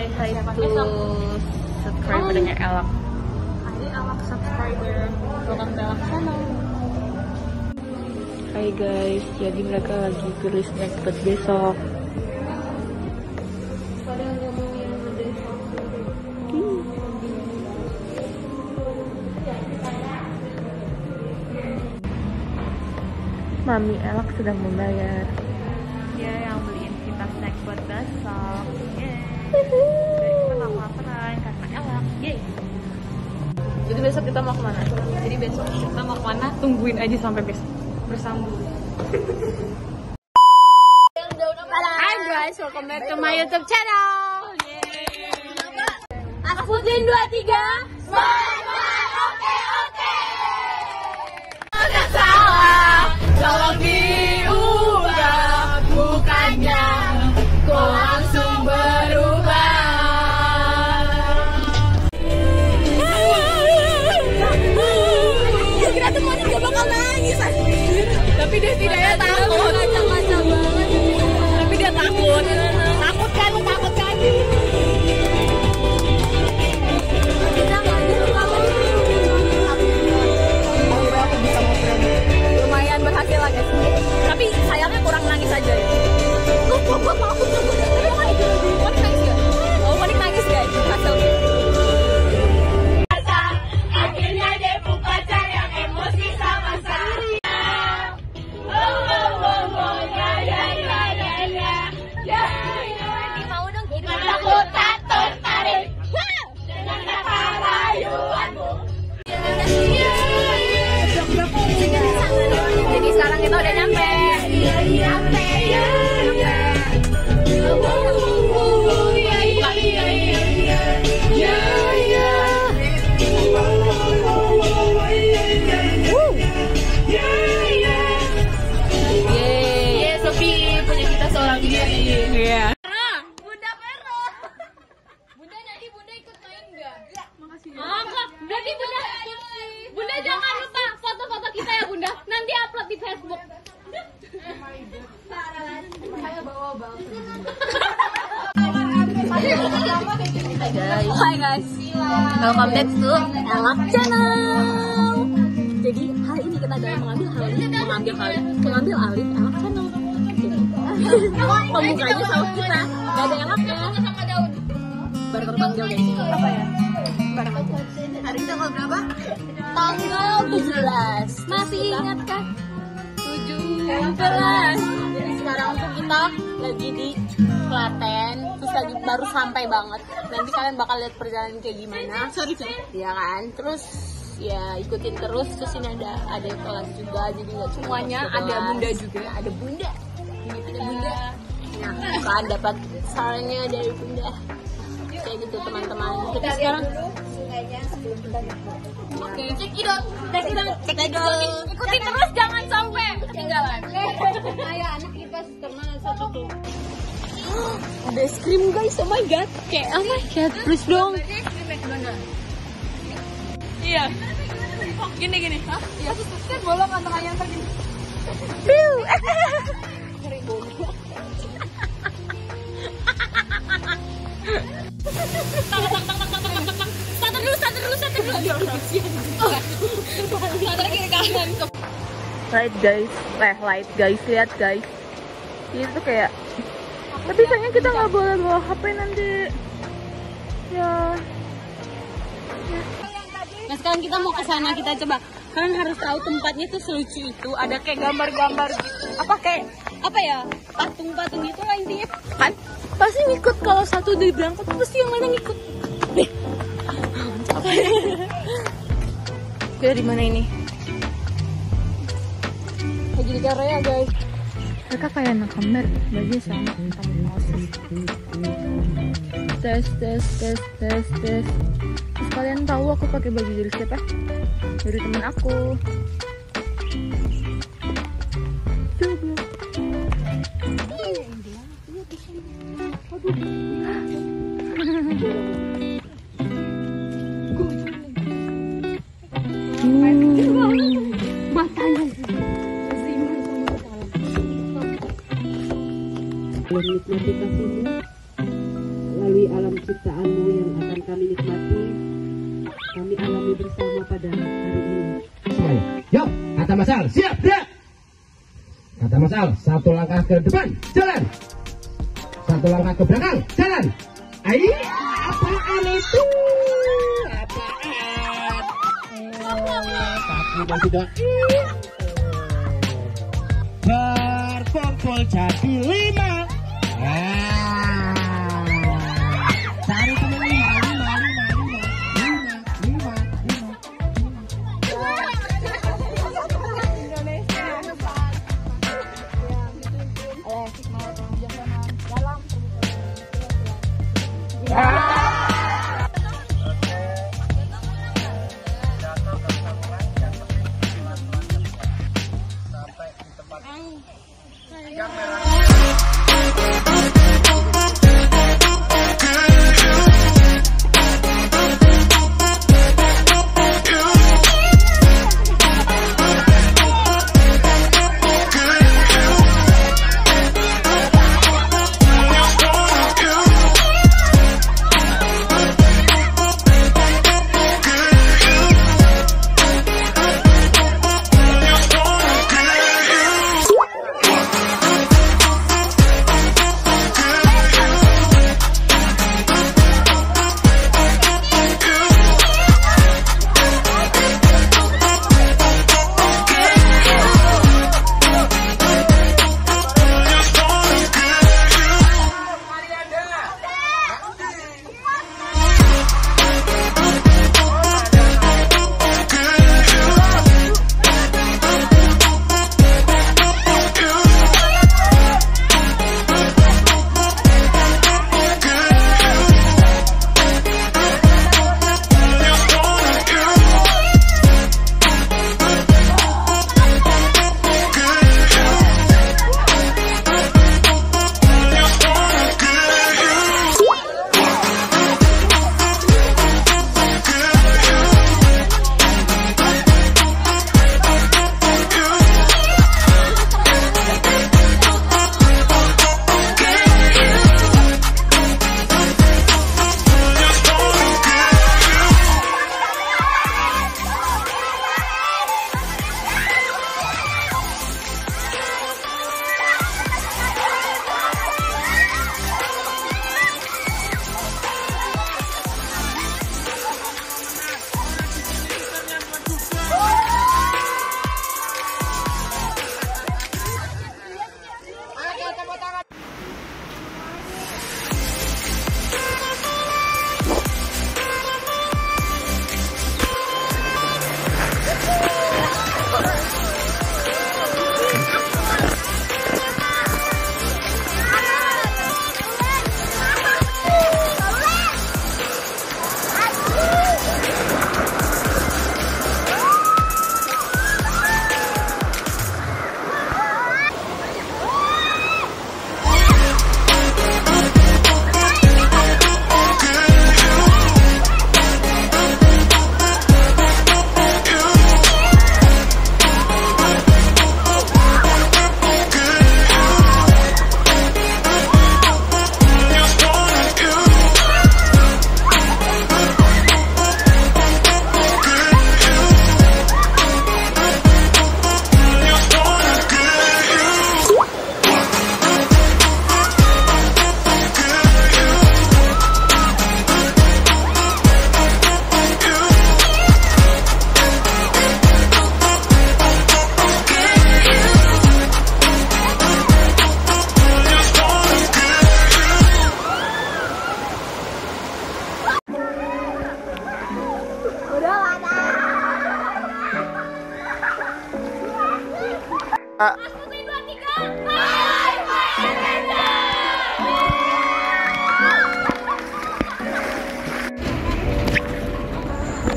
Say hi to subscribernya Elak. Hai Alak subscriber. Welcome to Alak channel. Hai guys, jadi mereka lagi tulis next buat besok. Mami Elak sedang membayar. Jadi besok kita mau ke mana? Jadi besok kita mau ke mana? Tungguin aja sampai besok. Bersambung. Hai guys, welcome back to my YouTube channel. Aku Putrin 23. salah, tolong Tapi dia tidaknya takut Welcome back to Elak Channel. Jadi hari ini kita adalah mengambil alih, mengambil alih, mengambil alih Elak Channel. Jadi, Pembukanya sama kita, gak ada elaknya. Baru terpanggil guys. Apa ya? Hari ini tanggal berapa? Tanggal 17 Masih ingat kan? 17 Jadi sekarang tuh kita lagi di Klaten Terus lagi baru sampai banget. Nanti kalian bakal lihat perjalanan kayak gimana. Sorry sorry Iya kan? Terus ya ikutin terus. Terus ini ada ada kelas juga jadi nggak Semuanya ada bunda juga. ada bunda. Ini ada bunda. Nah kan? Dapat sarannya dari bunda. Kayak gitu teman-teman. Tapi sekarang Oke, cek out, cek out. Ikutin terus, jangan sampai ketinggalan. Kayak anak kipas teman satu tuh. Ada es krim guys, oh my god. Kayak oh my god, please dong. Iya. Gini gini. Hah? Iya. Kan bolong antara yang tadi. Starter dulu, starter dulu, starter dulu. Kiri kanan. Light guys, eh light guys, lihat guys. Itu kayak tapi sayangnya kita nggak boleh bawa HP nanti. Ya. Nah sekarang kita mau ke sana kita coba. Kalian harus tahu tempatnya tuh selucu itu. Ada kayak gambar-gambar gitu. Apa kayak apa ya? Patung-patung gitu lah intinya. Kan pasti ngikut kalau satu dari berangkat pasti yang lainnya ngikut. Nih. Kita di mana ini? Mereka kayak anak kamar, baju sama sama osis. Tes, tes, tes, tes, tes. Terus kalian tahu aku pakai baju dari siapa? Dari temen aku. Matanya menikmati kasihmu melalui alam ciptaanmu yang akan kami nikmati, kami alami bersama pada hari ini. semuanya. Yuk, kata masal, siap, gerak. Kata masal, satu langkah ke depan, jalan. Satu langkah ke belakang, jalan. Ayo, apaan itu? Apaan? Kaki dan tidak. Berkumpul jadi lima. Yeah. Masuk dua, tiga.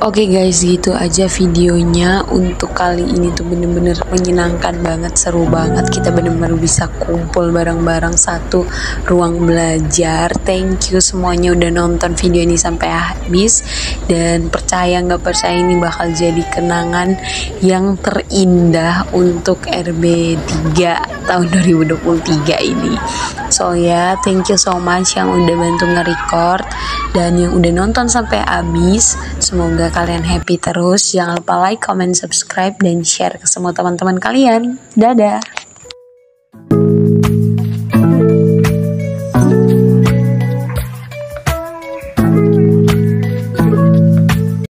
Oke guys, gitu aja videonya untuk kali ini tuh bener-bener menyenangkan banget, seru banget. Kita bener-bener bisa kumpul bareng-bareng satu ruang belajar. Thank you semuanya udah nonton video ini sampai habis dan percaya nggak percaya ini bakal jadi kenangan yang terindah untuk RB3 tahun 2023 ini. So So ya, thank you so much yang udah bantu nge-record dan yang udah nonton sampai habis. Semoga kalian happy terus. Jangan lupa like, comment, subscribe dan share ke semua teman-teman kalian. Dadah.